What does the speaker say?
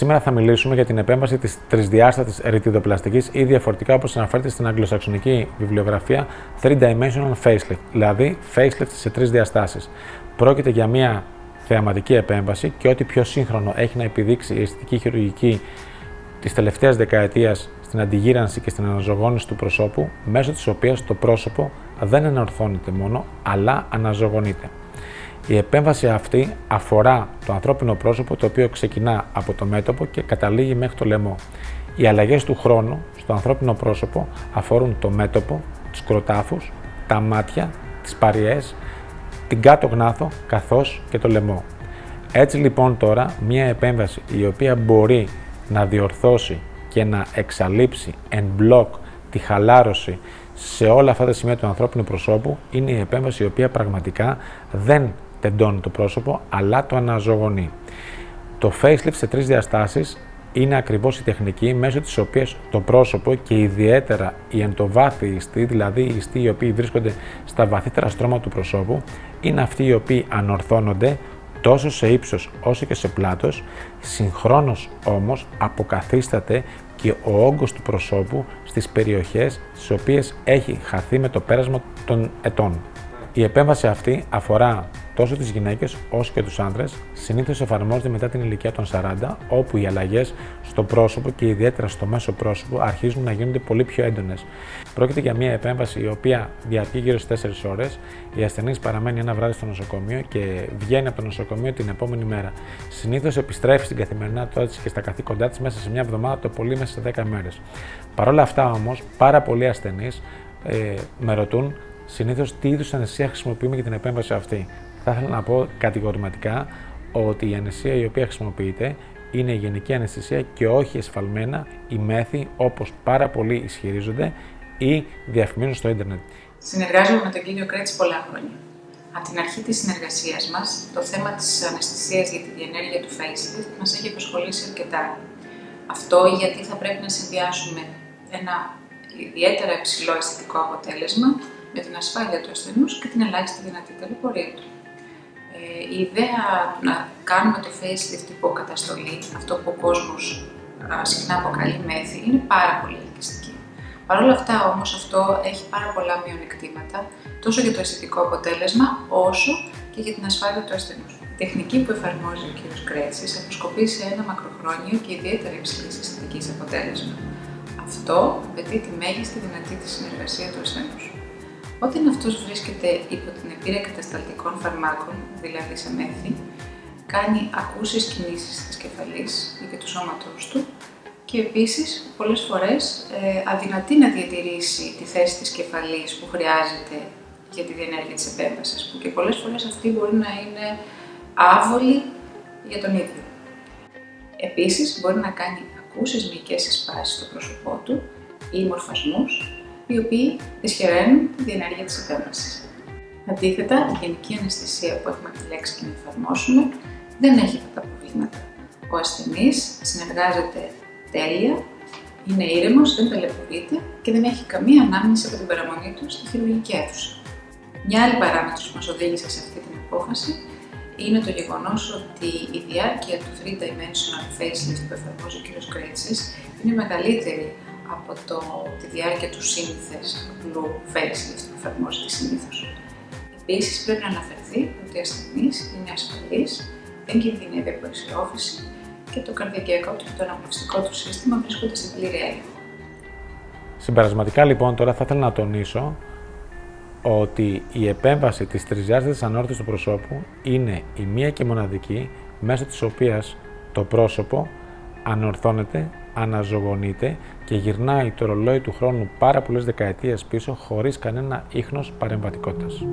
Σήμερα θα μιλήσουμε για την επέμβαση της τρισδιάστατης ρητιδοπλαστική ή διαφορετικά όπως αναφέρεται στην αγγλοσαξονική βιβλιογραφία 3-dimensional facelift, δηλαδή facelift σε τρεις διαστάσεις. Πρόκειται για μια θεαματική επέμβαση και ό,τι πιο σύγχρονο έχει να επιδείξει η αισθητική χειρουργική της τελευταίας δεκαετίας στην αντιγύρανση και στην αναζωγόνηση του προσώπου, μέσω της οποίας το πρόσωπο δεν ανορθώνεται μόνο, αλλά αναζωογονείται. Η επέμβαση αυτή αφορά το ανθρώπινο πρόσωπο το οποίο ξεκινά από το μέτωπο και καταλήγει μέχρι το λαιμό. Οι αλλαγές του χρόνου στο ανθρώπινο πρόσωπο αφορούν το μέτωπο, του κροτάφους, τα μάτια, τις παριές, την κάτω γνάθο καθώς και το λαιμό. Έτσι λοιπόν τώρα μια επέμβαση η οποία μπορεί να διορθώσει και να εξαλείψει εν μπλοκ τη χαλάρωση σε όλα αυτά τα σημεία του ανθρώπινου προσώπου είναι η επέμβαση η οποία πραγματικά δεν τεντώνει το πρόσωπο, αλλά το αναζωογονεί. Το facelift σε τρεις διαστάσεις είναι ακριβώς η τεχνική μέσω της οποίας το πρόσωπο και ιδιαίτερα οι εντοβάθιοι ιστοί, δηλαδή οι ιστοί οι οποίοι βρίσκονται στα βαθύτερα στρώματα του προσώπου, είναι αυτοί οι οποίοι ανορθώνονται τόσο σε ύψος όσο και σε πλάτος, συγχρόνως όμως αποκαθίσταται και ο όγκος του προσώπου στις περιοχές στις οποίες έχει χαθεί με το πέρασμα των ετών. Η επέμβαση αυτή αφορά τόσο τις γυναίκες όσο και τους άντρε, συνήθως εφαρμόζεται μετά την ηλικία των 40, όπου οι αλλαγές στο πρόσωπο και ιδιαίτερα στο μέσο πρόσωπο αρχίζουν να γίνονται πολύ πιο έντονες. Πρόκειται για μια επέμβαση η οποία διαρκεί γύρω στις 4 ώρες. Η ασθενής παραμένει ένα βράδυ στο νοσοκομείο και βγαίνει από το νοσοκομείο την επόμενη μέρα. Συνήθως επιστρέφει στην καθημερινότητά της και στα καθήκοντά της μέσα σε μια εβδομάδα, το πολύ μέσα σε 10 μέρες. Παρ' όλα αυτά όμως, πάρα πολλοί ασθενείς ε, με ρωτούν συνήθως τι είδους αναισθησία χρησιμοποιούμε για την επέμβαση αυτή. Θα ήθελα να πω κατηγορηματικά ότι η αναισθησία η οποία χρησιμοποιείται είναι η γενική αναισθησία και όχι εσφαλμένα η μέθη όπως πάρα πολλοί ισχυρίζονται ή διαφημίζουν στο ίντερνετ. Συνεργάζομαι με τον κύριο Κρέτση πολλά χρόνια. Από την αρχή της συνεργασίας μας, το θέμα της αναισθησίας για τη διενέργεια του facelift μας έχει απασχολήσει αρκετά. Αυτό γιατί θα πρέπει να συνδυάσουμε ένα ιδιαίτερα υψηλό αισθητικό αποτέλεσμα με την ασφάλεια του ασθενούς και την ελάχιστη δυνατή ταλαιπωρία του. Ε, η ιδέα να κάνουμε το facelift υποκαταστολή, αυτό που ο κόσμος συχνά αποκαλεί μέθη, είναι πάρα πολύ ελκυστική. Παρ' όλα αυτά όμως αυτό έχει πάρα πολλά μειονεκτήματα, τόσο για το αισθητικό αποτέλεσμα, όσο και για την ασφάλεια του ασθενούς. Η τεχνική που εφαρμόζει ο κ. Κρέτσης αποσκοπεί σε ένα μακροχρόνιο και ιδιαίτερα υψηλή αισθητικής αποτέλεσμα. Αυτό απαιτεί τη μέγιστη δυνατή τη συνεργασία του ασθενούς. Όταν αυτός βρίσκεται υπό την επίρρεια κατασταλτικών φαρμάκων, δηλαδή σε μέθη, κάνει ακούσεις κινήσεις της κεφαλής ή και του σώματός του και επίσης πολλές φορές ε, αδυνατεί να διατηρήσει τη θέση της κεφαλής που χρειάζεται για τη διενέργεια της επέμβασης, που και πολλές φορές αυτή μπορεί να είναι άβολη για τον ίδιο. Επίσης μπορεί να κάνει ακούσεις μυϊκές εισπάσεις στο πρόσωπό του ή μορφασμούς οι οποίοι δυσχεραίνουν τη διενέργεια της επέμβασης. Αντίθετα, η γενική αναισθησία που έχουμε επιλέξει και να εφαρμόσουμε δεν έχει αυτά τα προβλήματα. Ο ασθενής συνεργάζεται τέλεια, είναι ήρεμος, δεν ταλαιπωρείται και δεν έχει καμία ανάμνηση από την παραμονή του στη χειρουργική αίθουσα. Μια άλλη παράμετρος που μας οδήγησε σε αυτή την απόφαση είναι το γεγονός ότι η διάρκεια του 3-dimensional facelift που εφαρμόζει ο κ. Κρέτσης είναι μεγαλύτερη από το, τη διάρκεια του σύνηθες απλού facelift που εφαρμόζεται συνήθως. Επίσης, πρέπει να αναφερθεί ότι ο ασθενής είναι ασφαλής, δεν κινδυνεύει από εξερόφηση και το καρδιακιακό του και το αναπνευστικό του σύστημα βρίσκονται στην πλήρη έλεγχο. Συμπερασματικά λοιπόν τώρα θα ήθελα να τονίσω ότι η επέμβαση της τριζιάστατης ανόρθωσης του προσώπου είναι η μία και μοναδική μέσω της οποίας το πρόσωπο ανορθώνεται, αναζωογονείται και γυρνάει το ρολόι του χρόνου πάρα πολλές δεκαετίες πίσω χωρίς κανένα ίχνος παρεμβατικότητας.